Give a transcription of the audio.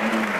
Gracias.